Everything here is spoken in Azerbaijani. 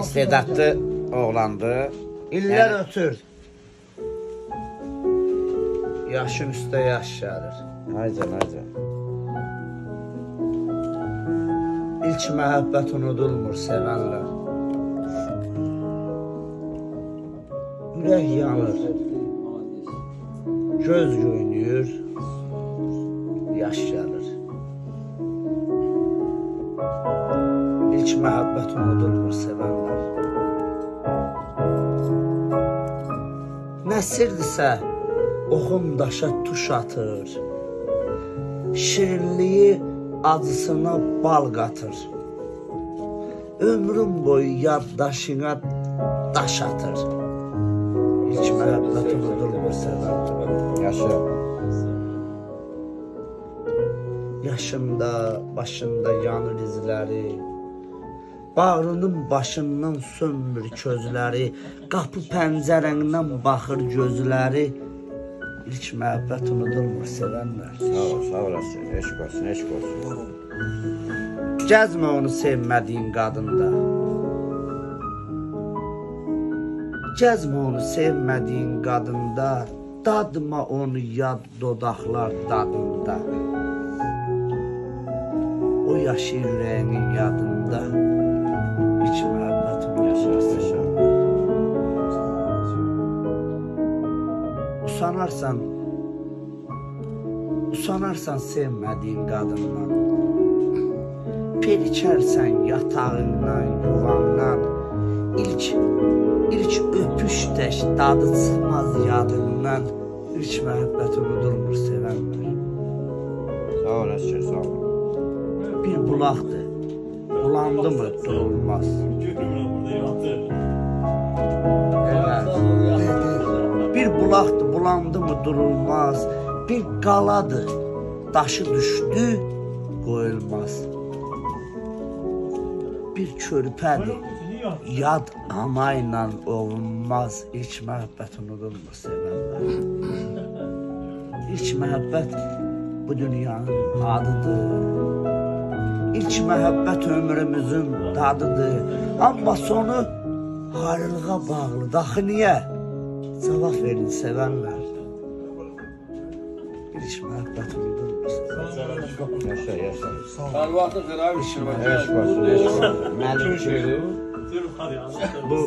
istedadlı oğlandı. İllər Yəni- ötür. Yaşın üstə yaş gəlir. Aycan, aycan. İlk məhəbbət unudulmur sevənlər. Ürək yanır, göz göynüyür, yaş gəlir. İlk məhəbbət unudulmur sevənlər. Nəsirdirsə, oxum daşa tuş atır. Şirinliyi acısına bal qatır. Ömrüm boyu yaddaşına daş atır. İlk məhəbbət unudulmur sevənlər. Yaşa. Yaşımda, başında yanır izləri. Bağrının başından sönmür közləri, qapı pəncərəndən baxır gözləri. İlk məhəbbət unudulmur sevənlər. Sağ ol, sağ olasın. Eşq olsun, eşq olsun. Gəzmə onu sevmədiyin qadında. Gəzmə onu sevmədiyin qadında. Dadma onu yad dodaqlar dadında. O yaşayır ürəyinin yadında. Usanarsan, usanarsan sevmədiyin qadından. Per içərsən yatağından, yuvandan. İlk, ilk öpüş tək dadı çıxmaz yadından. İlk məhəbbət unudulmur sevənlər. Sağ olasın, sağ ol. Bir bulaqdır, bulandı mı durulmaz. Bir bulandı mı durulmaz. Bir qaladır, daşı düşdü, qoyulmaz. Bir körpədir, yad ana ilə ovunmaz. İlk məhəbbət unudulmur sevənlər. İlk məhəbbət bu dünyanın adıdır. İlk məhəbbət ömrümüzün dadıdır. Amma sonu ayrılığa bağlıdır. Axı niyə? Cavab verin sevənlər. İlk məhəbbət unudulmur. Yaşa, yaşa. Arvadı qırar işim. Eşq olsun, eşq olsun. Mənim kimi. Bu